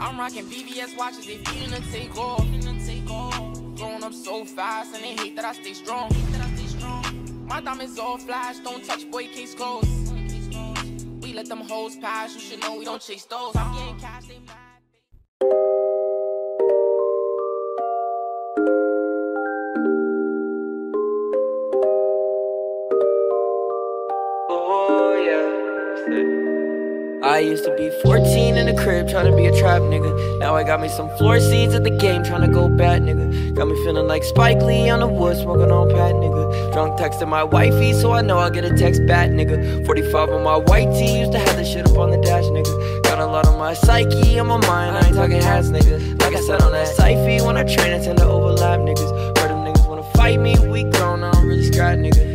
I'm rocking VVS watches, they feeding to take off. Growing up so fast, and they hate that I stay strong. My diamonds all flash, don't touch, boy, case closed. We let them hoes pass, you should know we don't chase those. I'm getting cash, they mad. Oh yeah. I used to be 14 in the crib trying to be a trap nigga. Now I got me some floor seats at the game trying to go bad nigga. Got me feeling like Spike Lee on the wood smoking on pat nigga. Drunk texting my wifey so I know I'll get a text back nigga. 45 on my white tee used to have this shit up on the dash nigga. Got a lot on my psyche, on my mind, I ain't talking hats nigga. Like I said on that Syfy, when I train I tend to overlap niggas. Heard them niggas wanna fight me, we grown, I don't really scrap nigga.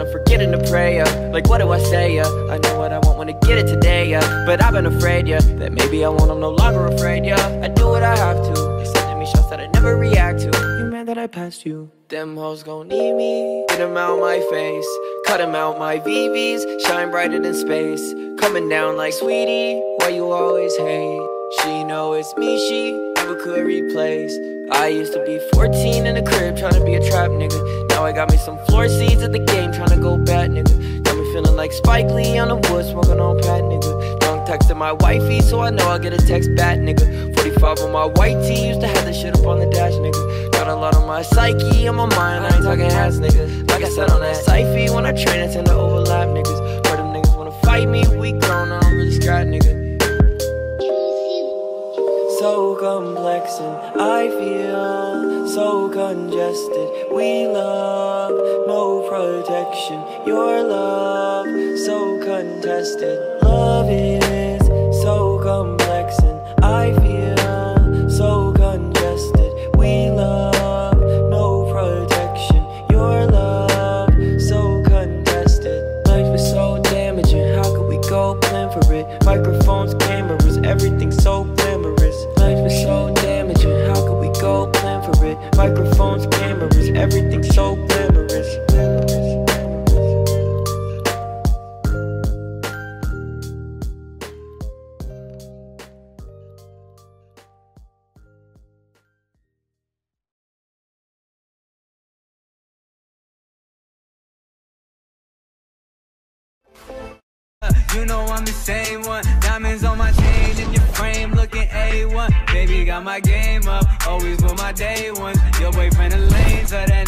Of forgetting to pray, yeah. Like, what do I say, yeah? I know what I want I get it today, yeah. But I've been afraid, yeah. That maybe I won't, I'm no longer afraid, yeah. I do what I have to. They sending me shots that I never react to. You mad that I passed you? Them hoes gon' need me. Get 'em out my face. Cut 'em out my VVs. Shine brighter than space. Coming down like sweetie. Why you always hate? Know it's me, she never could replace. I used to be 14 in the crib trying to be a trap nigga. Now I got me some floor seats at the game trying to go bad nigga. Got me feeling like Spike Lee on the wood smoking on pat nigga. Drunk texting my wifey so I know I'll get a text back nigga. 45 on my white tee used to have this shit up on the dash nigga. Got a lot on my psyche, on my mind, I ain't talking hats nigga. Like I said on that Syfy, when I train I tend to overlap niggas I feel so congested. We love no protection. Your love so contested. Love is so complex and I feel so congested. We love no protection. Your love so contested. Life is so damaging. How could we go plan for it? Microphones, cameras, everything so You know I'm the same one. Diamonds on my chain in your frame, looking A1. Baby got my game up, always with my day ones. Your boyfriend a lane, so that